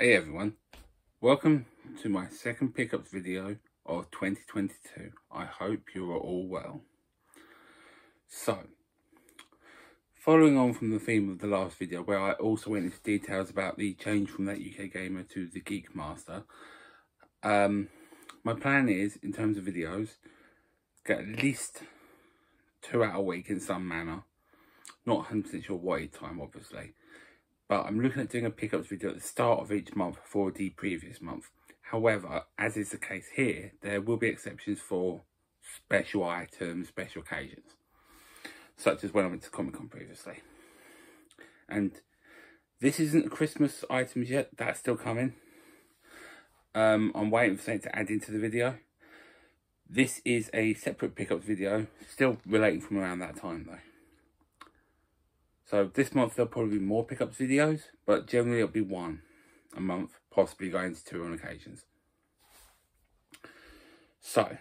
Hey everyone, welcome to my second pickups video of 2022. I hope you are all well. So, following on from the theme of the last video where I also went into details about the change from that UK Gamer to the Geek Master, um, my plan is, in terms of videos, get at least two out a week in some manner. Not 100% sure what time, obviously but I'm looking at doing a pickups video at the start of each month for the previous month. However, as is the case here, there will be exceptions for special items, special occasions, such as when I went to Comic Con previously. And this isn't Christmas items yet, that's still coming. Um, I'm waiting for something to add into the video. This is a separate pickups video, still relating from around that time though. So this month there'll probably be more pickups videos, but generally it'll be one a month, possibly going to two on occasions. So,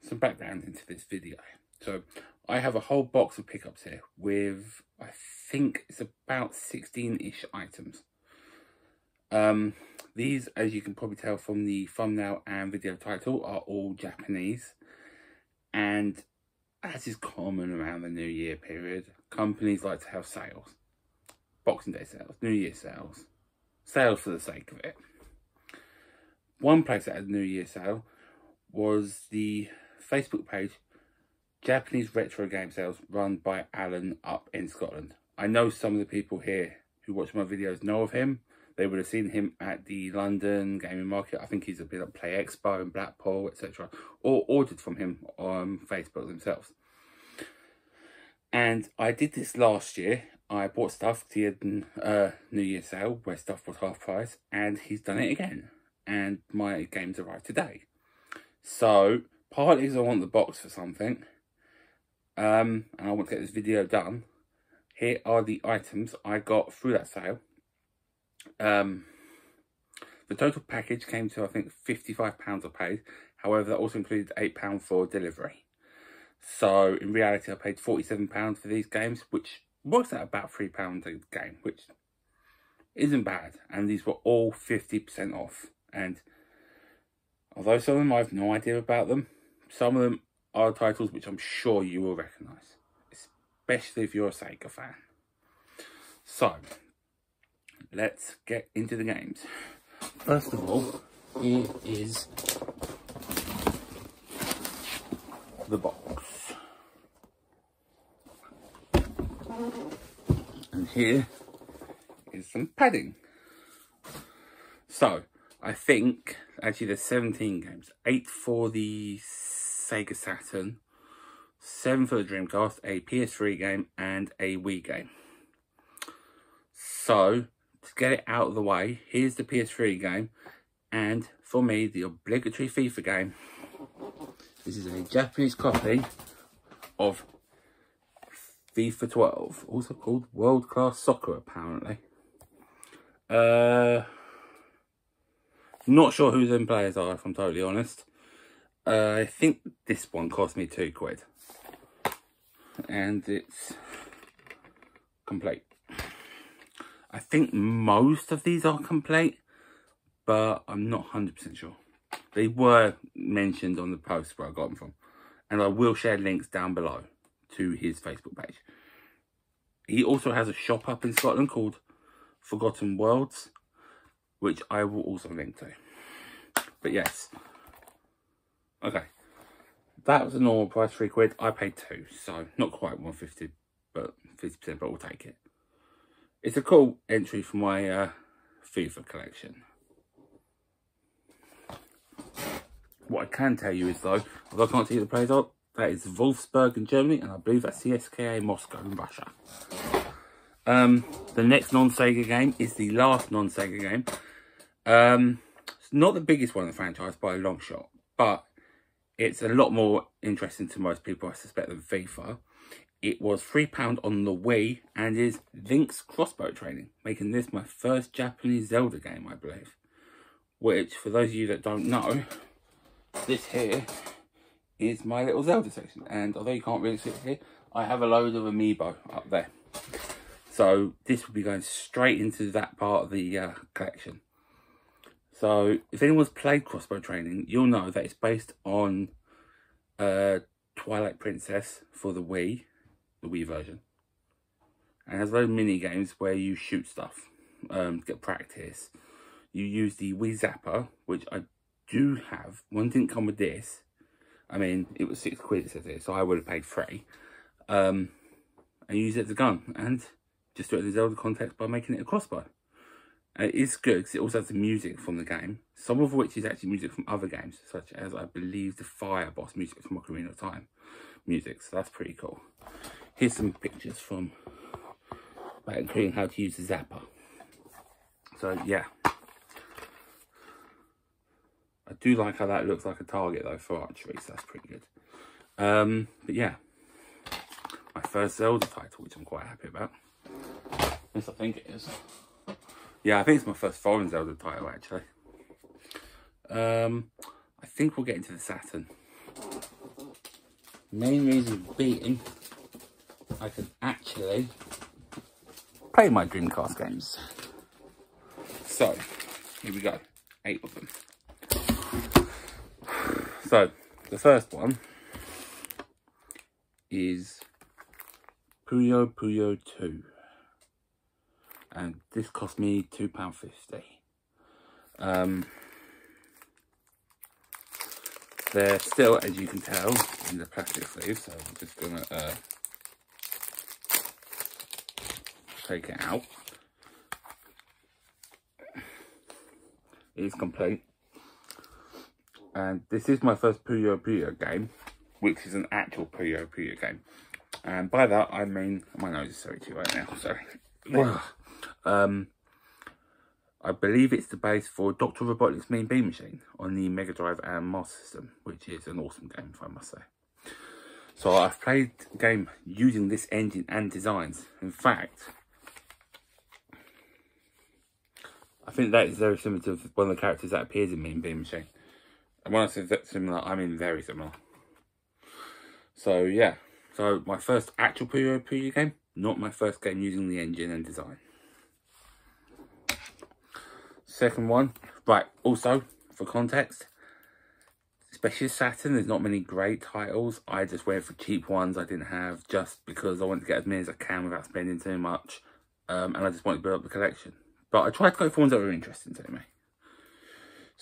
some background into this video. So, I have a whole box of pickups here with, I think it's about 16-ish items. Um, these, as you can probably tell from the thumbnail and video title, are all Japanese. And as is common around the New Year period, companies like to have sales. Boxing Day sales, New Year sales, sales for the sake of it. One place that had a New Year sale was the Facebook page Japanese Retro Game Sales run by Allan up in Scotland. I know some of the people here who watch my videos know of him. They would have seen him at the London Gaming Market. I think he's a bit at Play Expo in Blackpool, etc. Or ordered from him on Facebook themselves. And I did this last year. I bought stuff to the uh, New Year sale where stuff was half price, and he's done it again. And my games arrived today. So, partly because I want the box for something, um, and I want to get this video done, here are the items I got through that sale. Um, the total package came to, I think, £55 I paid. However, that also included £8 for delivery. So in reality, I paid £47 for these games, which works out about £3 a game, which isn't bad. And these were all 50% off. And although some of them I have no idea about them, some of them are titles which I'm sure you will recognise, especially if you're a Sega fan. So, let's get into the games. First of all, here is the box. And here is some padding. So, I think, actually there's 17 games. 8 for the Sega Saturn, 7 for the Dreamcast, a PS3 game, and a Wii game. So, to get it out of the way, here's the PS3 game, and for me, the obligatory FIFA game this is a Japanese copy of FIFA 12, also called World Class Soccer, apparently. Uh, not sure who them players are, if I'm totally honest. Uh, I think this one cost me two quid. And it's complete. I think most of these are complete, but I'm not 100% sure. They were mentioned on the post where I got them from. And I will share links down below to his Facebook page. He also has a shop up in Scotland called Forgotten Worlds, which I will also link to. But yes. Okay. That was a normal price, three quid. I paid two, so not quite 150, but 50%, but we'll take it. It's a cool entry for my uh, FIFA collection. What I can tell you is though, although I can't see the players out, that is Wolfsburg in Germany, and I believe that's CSKA Moscow in Russia. Um, the next non-Sega game is the last non-Sega game. Um, it's not the biggest one in the franchise by a long shot, but it's a lot more interesting to most people, I suspect, than FIFA. It was £3 on the Wii and is Link's Crossbow Training, making this my first Japanese Zelda game, I believe. Which, for those of you that don't know, this here is my little Zelda section. And although you can't really see it here, I have a load of amiibo up there. So this will be going straight into that part of the uh, collection. So if anyone's played crossbow training, you'll know that it's based on uh, Twilight Princess for the Wii, the Wii version. And has of mini games where you shoot stuff um, get practice. You use the Wii Zapper, which I do have. One didn't come with this. I mean, it was six quid, it says here, so I would have paid three. Um, and use it as a gun. And just do it in the Zelda context by making it a crossbow. Uh, it is good because it also has the music from the game, some of which is actually music from other games, such as I believe the Fire Boss music from Ocarina of Time music, so that's pretty cool. Here's some pictures from including how to use the zapper. So yeah. I do like how that looks like a target though for archery, so that's pretty good. Um, but yeah, my first Zelda title, which I'm quite happy about. Yes, I think it is. Yeah, I think it's my first foreign Zelda title, actually. Um, I think we'll get into the Saturn. Main reason being, I can actually play my Dreamcast games. So, here we go. Eight of them. So, the first one is Puyo Puyo 2 and this cost me £2.50. Um, they're still, as you can tell, in the plastic sleeve, so I'm just going to uh, take it out. It is complete. And this is my first Puyo Puyo game, which is an actual Puyo Puyo game. And by that, I mean, my nose is so itchy right now, sorry. Um, I believe it's the base for Dr. Robotnik's Mean Bean Machine on the Mega Drive and Master System, which is an awesome game, if I must say. So I've played the game using this engine and designs. In fact, I think that is very similar to one of the characters that appears in Mean Bean Machine. And when I say similar, I mean very similar. So yeah, so my first actual Puyo game, not my first game using the engine and design. Second one, right, also, for context, especially Saturn, there's not many great titles. I just went for cheap ones I didn't have just because I wanted to get as many as I can without spending too much. Um, and I just wanted to build up the collection. But I tried to go for ones that were interesting to me.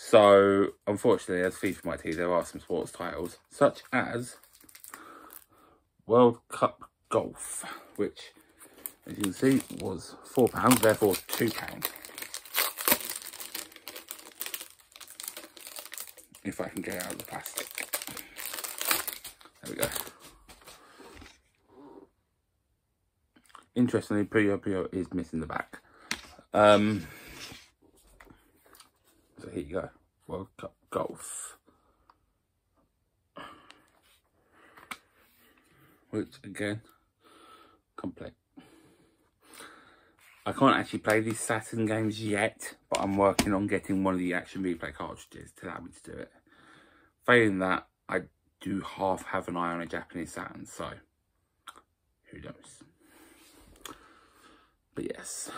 So, unfortunately, as FIFA might tell you, there are some sports titles, such as World Cup Golf, which, as you can see, was £4, therefore £2. if I can get out of the plastic. There we go. Interestingly, Puyo Puyo is missing the back. Um, so here you go. World Cup Golf. Which, again, complete. I can't actually play these Saturn games yet, but I'm working on getting one of the Action Replay cartridges to allow me to do it. Failing that, I do half have an eye on a Japanese Saturn, so who knows. But yes,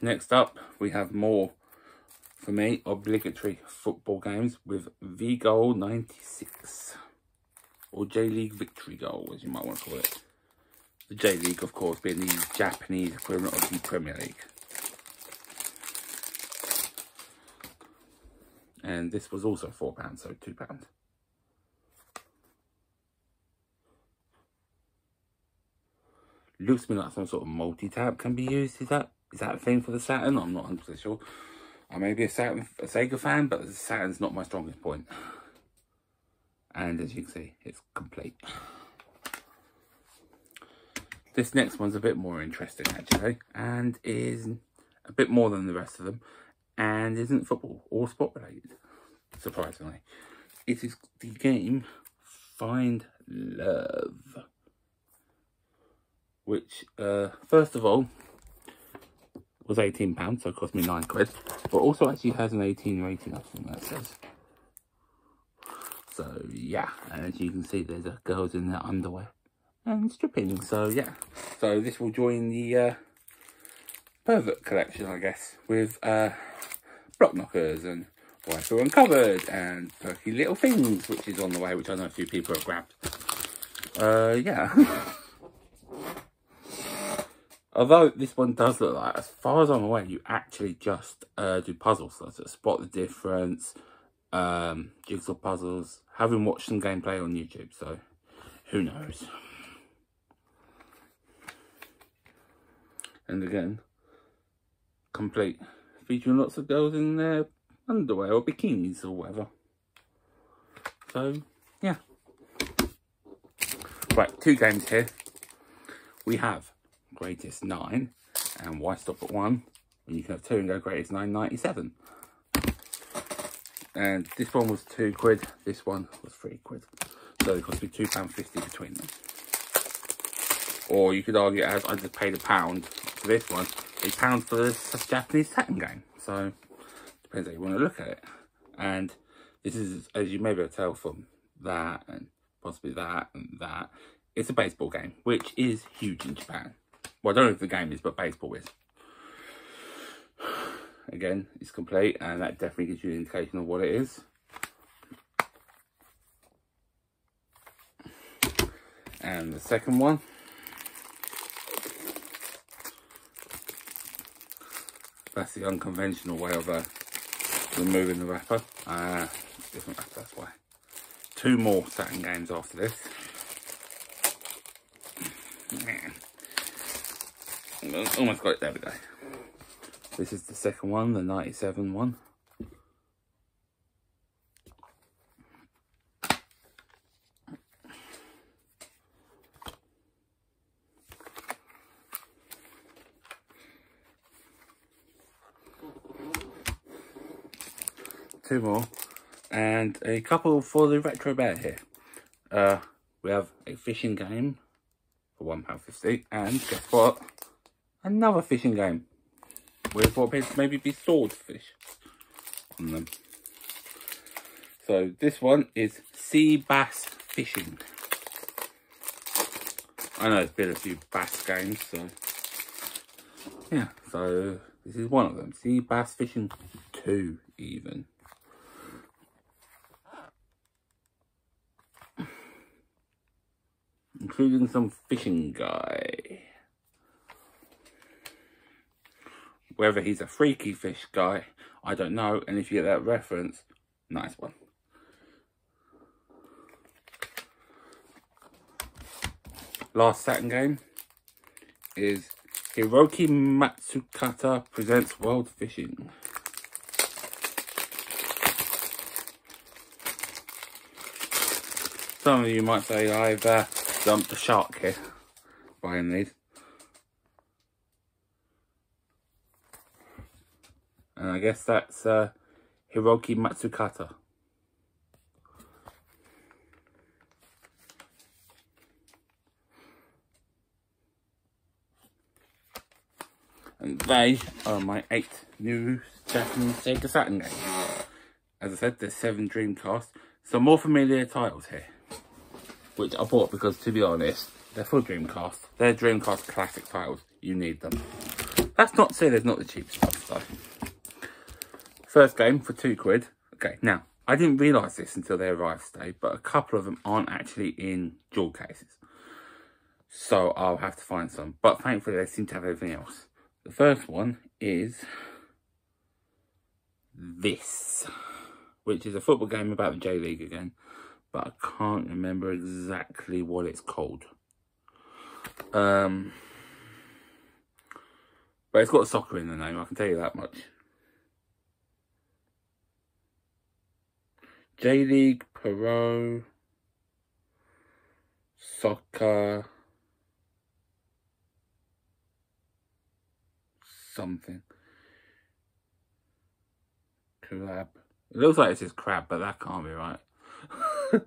next up we have more, for me, obligatory football games with V-Goal 96, or J-League Victory Goal, as you might want to call it. The J-League, of course, being the Japanese equivalent of the Premier League. And this was also £4, so £2. Looks to me like some sort of multi-tab can be used. Is that is that a thing for the Saturn? I'm not 100% sure. I may be a, Saturn, a Sega fan, but Saturn's not my strongest point. And as you can see, it's complete. This next one's a bit more interesting actually and is a bit more than the rest of them and isn't football or sport related, surprisingly. It is the game Find Love. Which, uh, first of all, was £18, so it cost me 9 quid. But also actually has an 18 rating, I think that says. So, yeah. And as you can see, there's a girls in their underwear and stripping. So yeah, so this will join the uh, pervert collection, I guess, with uh, block knockers and Why Uncovered and Perky Little Things, which is on the way, which I know a few people have grabbed. Uh, yeah. Although this one does look like, as far as I'm aware, you actually just uh, do puzzles. So to spot the difference, um, jigsaw puzzles. Having watched some gameplay on YouTube, so who knows. And again, complete, featuring lots of girls in their underwear or bikinis or whatever. So, yeah. Right, two games here. We have greatest 9 and why stop at 1 when you can have 2 and go greatest 997. And this one was 2 quid, this one was 3 quid. So it cost me £2.50 between them. Or you could argue as I just paid a pound for this one, a pound for this Japanese Saturn game. So depends how you want to look at it. And this is, as you may be able to tell from that and possibly that and that, it's a baseball game, which is huge in Japan. Well, I don't know if the game is, but baseball is. Again, it's complete, and that definitely gives you an indication of what it is. And the second one. That's the unconventional way of uh, removing the wrapper. Uh, different wrapper, that's why. Two more Saturn games after this. Almost got it, there we go. This is the second one, the 97 one. Two more. And a couple for the Retro Bear here. Uh, we have a fishing game for £1.50. And guess what? Another fishing game with what appears maybe be swordfish on them. So this one is sea bass fishing. I know there's been a few bass games, so yeah. So this is one of them. Sea bass fishing two even. Including some fishing guy. Whether he's a freaky fish guy, I don't know. And if you get that reference, nice one. Last Saturn game is Hiroki Matsukata presents World Fishing. Some of you might say I've uh, dumped a shark here buying these. I guess that's uh, Hiroki Matsukata. And they are my eight new Japanese Sega Saturn games. As I said, there's seven Dreamcast. Some more familiar titles here. Which I bought because, to be honest, they're for Dreamcast. They're Dreamcast classic titles. You need them. That's not to say there's not the cheap stuff, though. First game for two quid. Okay, now, I didn't realise this until they arrived today, but a couple of them aren't actually in jewel cases. So I'll have to find some. But thankfully, they seem to have everything else. The first one is this, which is a football game about the J-League again, but I can't remember exactly what it's called. Um, but it's got soccer in the name, I can tell you that much. J-League Pro Soccer something. Crab. It looks like it says crab, but that can't be right. but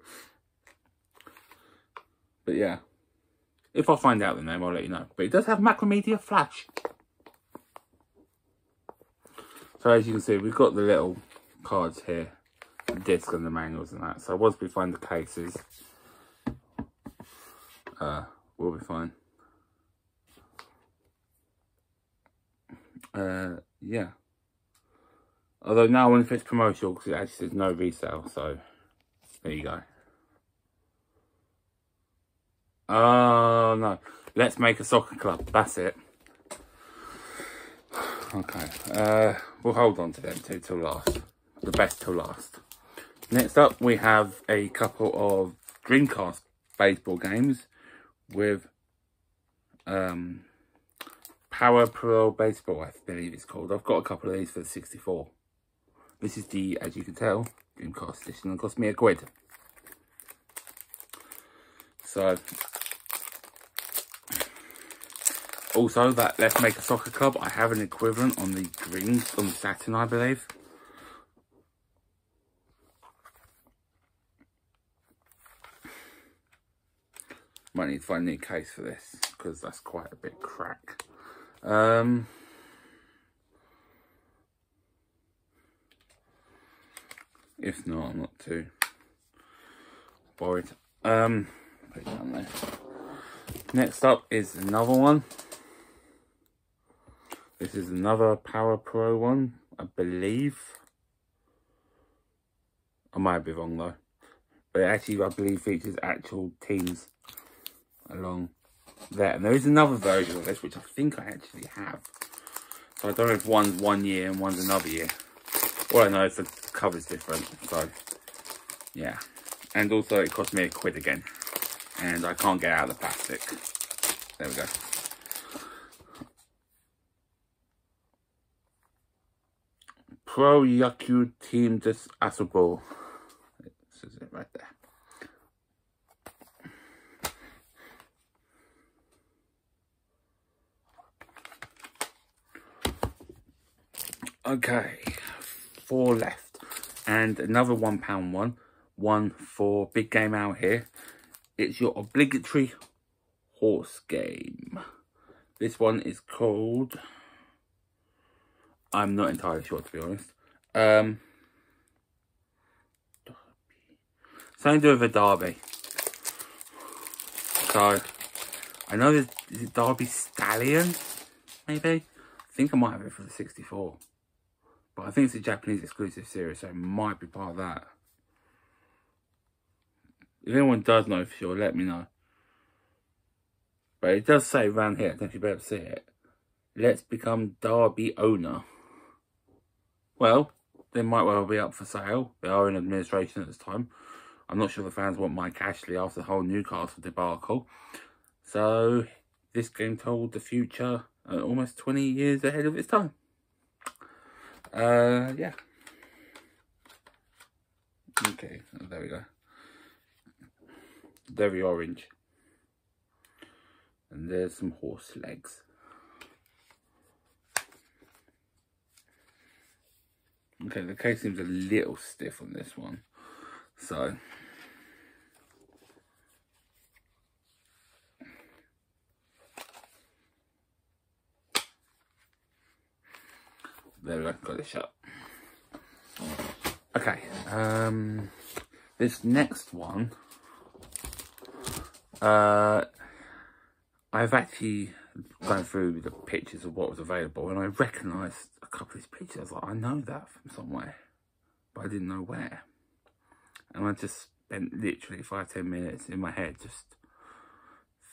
yeah. If I find out the name, I'll let you know. But it does have Macromedia Flash. So as you can see, we've got the little cards here disc and the manuals and that. So once we find the cases, uh, we'll be fine. Uh, yeah. Although now if it's promotional because it actually says no resale, so there you go. Oh no. Let's make a soccer club. That's it. Okay. Uh we'll hold on to them two till last. The best till last. Next up we have a couple of Dreamcast baseball games with um Power Pro Baseball, I believe it's called. I've got a couple of these for the 64. This is the, as you can tell, Dreamcast edition. It cost me a quid. So, also that Let's Make a Soccer Club, I have an equivalent on the Greens, on Saturn, I believe. Might need to find a new case for this, because that's quite a bit crack. Um... If not, I'm not too worried. Um, put it down there. Next up is another one. This is another Power Pro one, I believe. I might be wrong though. But actually, I believe features actual teams along there. And there is another version of this, which I think I actually have. So I don't know if one's one year and one's another year. All I know is the cover's different, so yeah. And also it cost me a quid again. And I can't get out of the plastic. There we go. Pro Yaku Team This Asable. This is it right there. Okay, four left. And another one pound one. One for big game out here. It's your obligatory horse game. This one is called... I'm not entirely sure to be honest. Um, something to do with a derby. So, I know there's is it Derby Stallion, maybe? I think I might have it for the 64. But I think it's a Japanese exclusive series, so it might be part of that. If anyone does know for sure, let me know. But it does say around here, I don't know if you'll be able to see it. Let's become Derby owner. Well, they might well be up for sale. They are in administration at this time. I'm not sure the fans want Mike Ashley after the whole Newcastle debacle. So, this game told the future uh, almost 20 years ahead of its time. Uh, yeah. Okay, there we go. Very orange. And there's some horse legs. Okay, the case seems a little stiff on this one. So, there we go, got it shut. Okay, um, this next one, uh, I've actually gone through the pictures of what was available and I recognised a couple of these pictures. I was like, I know that from somewhere, but I didn't know where. And I just spent literally five, ten minutes in my head just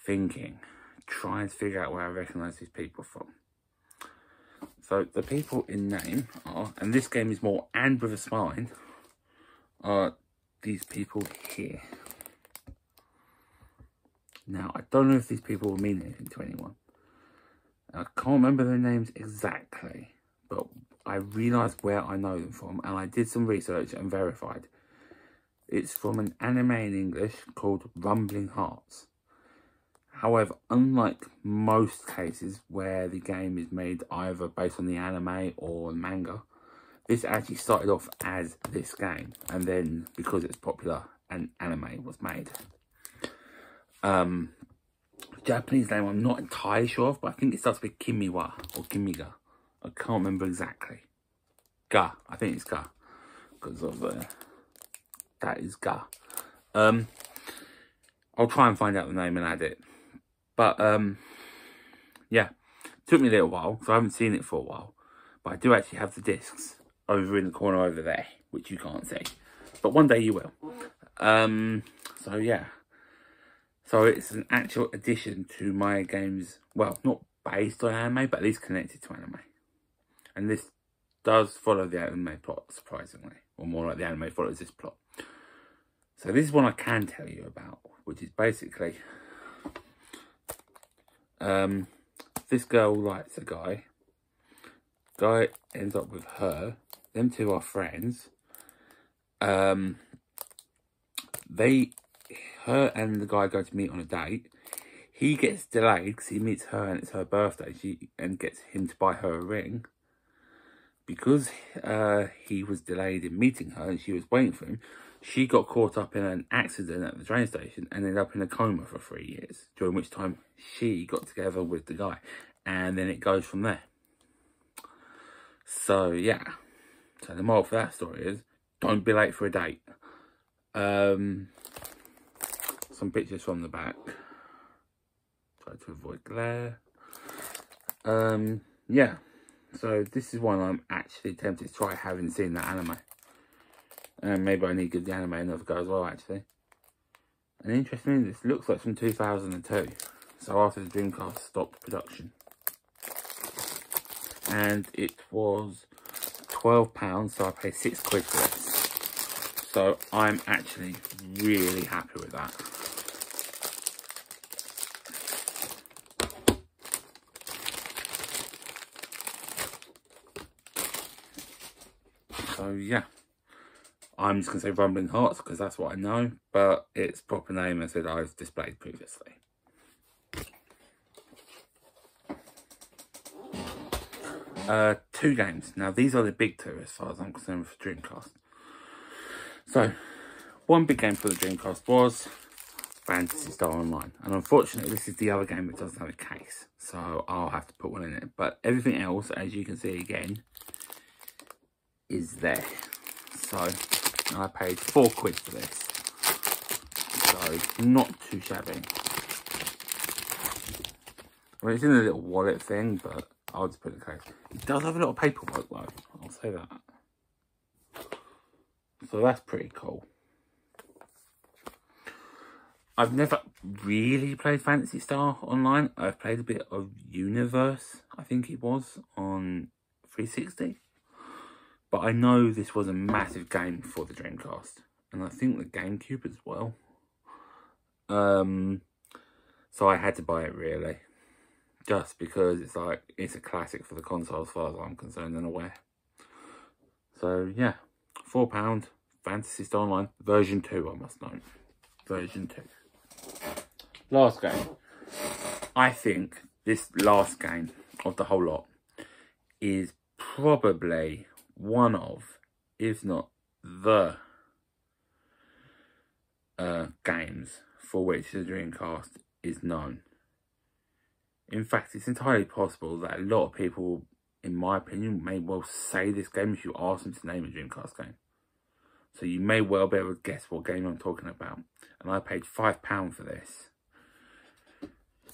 thinking, trying to figure out where I recognise these people from. So the people in name are, and this game is more and with a spine, are these people here. Now, I don't know if these people will mean anything to anyone. I can't remember their names exactly, but I realised where I know them from, and I did some research and verified. It's from an anime in English called Rumbling Hearts. However, unlike most cases where the game is made either based on the anime or manga, this actually started off as this game, and then because it's popular, an anime was made. Um, Japanese name I'm not entirely sure of, but I think it starts with Kimiwa or Kimiga. I can't remember exactly. Ga, I think it's Ga, because of uh, that is Ga. Um, I'll try and find out the name and add it. But um, yeah, took me a little while, because I haven't seen it for a while. But I do actually have the discs. over in the corner over there, which you can't see. But one day you will. Um, so yeah. So it's an actual addition to my games. Well, not based on anime, but at least connected to anime. And this does follow the anime plot, surprisingly. Or more like the anime follows this plot. So this is one I can tell you about, which is basically... Um, this girl likes a guy. Guy ends up with her. Them two are friends. Um, they, her and the guy go to meet on a date. He gets delayed because he meets her and it's her birthday. She and gets him to buy her a ring. Because uh, he was delayed in meeting her and she was waiting for him, she got caught up in an accident at the train station and ended up in a coma for three years, during which time she got together with the guy. And then it goes from there. So, yeah. So the moral for that story is, don't be late for a date. Um, some pictures from the back. Try to avoid glare. Um, yeah. So this is one I'm actually tempted to try having seen that anime. Uh, and maybe I need to give the anime another go as well, actually. And interestingly, this looks like from 2002. So after the Dreamcast stopped production. And it was £12, so I paid 6 quid for this. So I'm actually really happy with that. So yeah. I'm just going to say Rumbling Hearts because that's what I know, but its proper name is that I've displayed previously. Uh, two games. Now, these are the big two as far as I'm concerned for Dreamcast. So, one big game for the Dreamcast was Phantasy Star Online. And unfortunately, this is the other game that doesn't have a case. So, I'll have to put one in it. But everything else, as you can see again, is there. So, I paid four quid for this. So, not too shabby. Well, it's in a little wallet thing, but I'll just put it in the case. It does have a lot of paperwork though, I'll say that. So that's pretty cool. I've never really played Phantasy Star online. I've played a bit of Universe, I think it was, on 360. But I know this was a massive game for the Dreamcast. And I think the GameCube as well. Um, so I had to buy it really. Just because it's like, it's a classic for the console as far as I'm concerned and aware. So yeah, £4, Phantasy Star Online, version 2 I must note. Version 2. Last game. I think this last game of the whole lot is probably one of, if not the uh, games for which the Dreamcast is known. In fact, it's entirely possible that a lot of people, in my opinion, may well say this game if you ask them to name a Dreamcast game. So you may well be able to guess what game I'm talking about. And I paid £5 for this.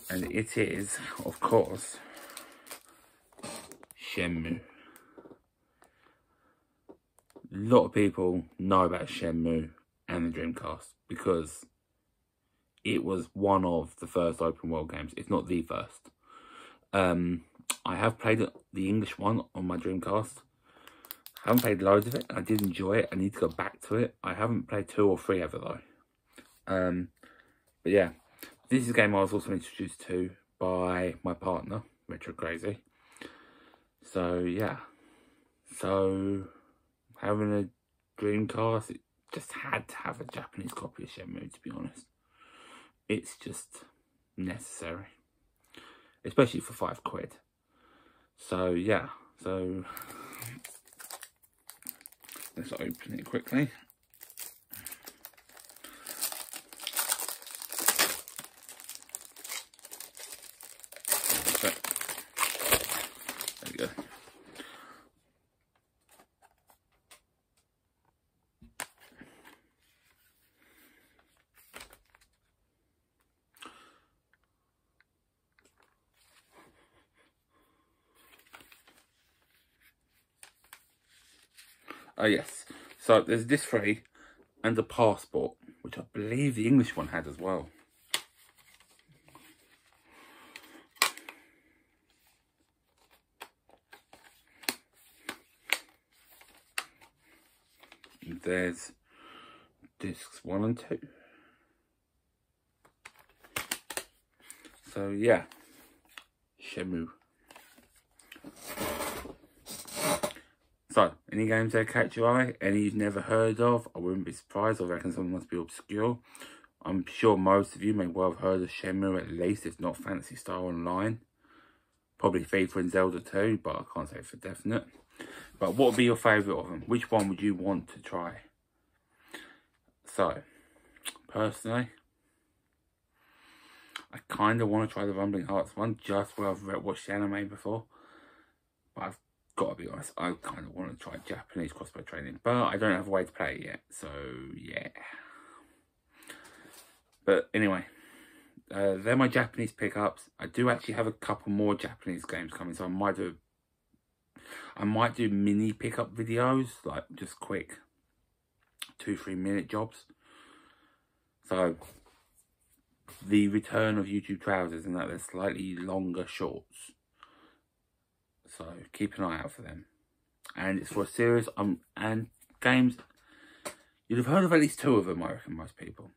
And it is, of course, Shenmue lot of people know about Shenmue and the Dreamcast because it was one of the first open world games, if not the first. Um, I have played the English one on my Dreamcast. I haven't played loads of it. I did enjoy it. I need to go back to it. I haven't played two or three ever though. Um, but yeah, this is a game I was also introduced to by my partner, Retro Crazy. So yeah, so having a Dreamcast, it just had to have a Japanese copy of Shenmue, to be honest. It's just necessary, especially for five quid. So yeah, so let's open it quickly. There we go. Oh, yes. So there's this free and a passport, which I believe the English one had as well. And there's discs one and two. So yeah, Shenmue. So, any games that catch your eye? Any you've never heard of? I wouldn't be surprised. I reckon some must be obscure. I'm sure most of you may well have heard of Shenmue at least, if not Phantasy Star Online. Probably FIFA and Zelda too, but I can't say for definite. But what would be your favourite of them? Which one would you want to try? So, personally, I kind of want to try the Rumbling Hearts one, just where I've watched the anime before. But I've got to be honest, I kind of want to try Japanese crossbow training. But I don't have a way to play it yet, so yeah. But anyway, uh, they're my Japanese pickups. I do actually have a couple more Japanese games coming, so I might do I might do mini pickup videos, like just quick two, three minute jobs. So the return of YouTube trousers and that they're slightly longer shorts. So keep an eye out for them. And it's for a series um and games you'd have heard of at least two of them, I reckon most people.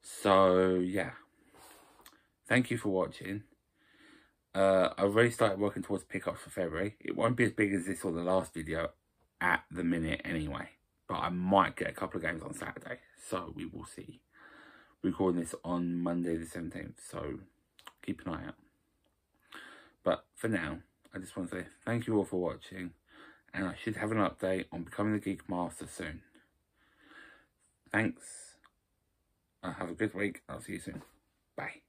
So yeah. Thank you for watching. Uh, I've already started working towards pickups for February. It won't be as big as this or the last video at the minute anyway. But I might get a couple of games on Saturday. So we will see. Recording this on Monday the 17th. So keep an eye out. But for now, I just want to say thank you all for watching. And I should have an update on becoming the Geek Master soon. Thanks. Uh, have a good week. I'll see you soon. Bye.